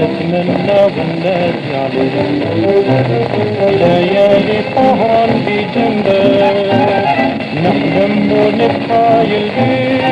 نتمنى والناس عليك ليالي سهران بجنبك نحلم ونتخايل بيك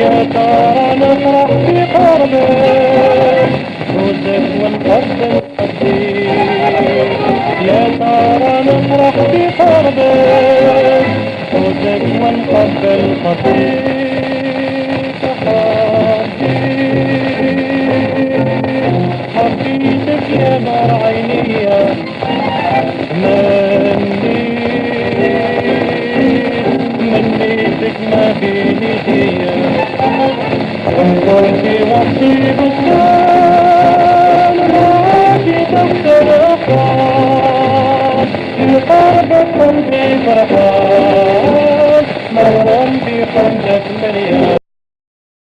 يا ترى نفرح في قربك فوزك ونقدم قديك يا ترى نفرح في قربك فوزك ونقبل خطيك Thank you.